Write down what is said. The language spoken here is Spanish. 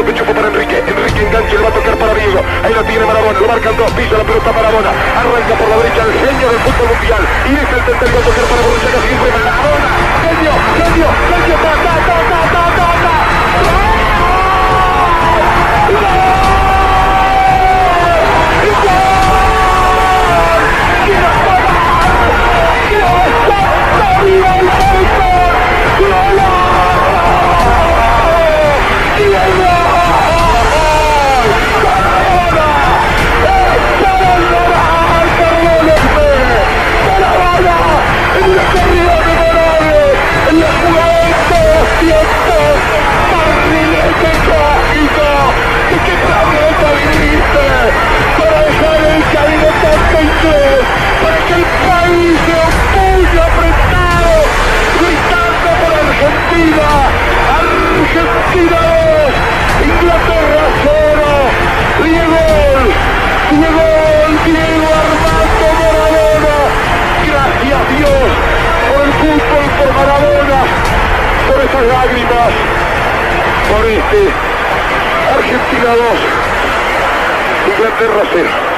te chupo para Enrique. Enrique enganche, le va a tocar para Diego. Ahí lo tiene Marabona, lo marcan dos, pisa la pelota Marabona. Arranca por la derecha Argentina 2, Inglaterra 0, Diego, Diego, Diego Armando Maradona, gracias Dios por el fútbol, por Maradona, por esas lágrimas, por este Argentina 2, Inglaterra 0.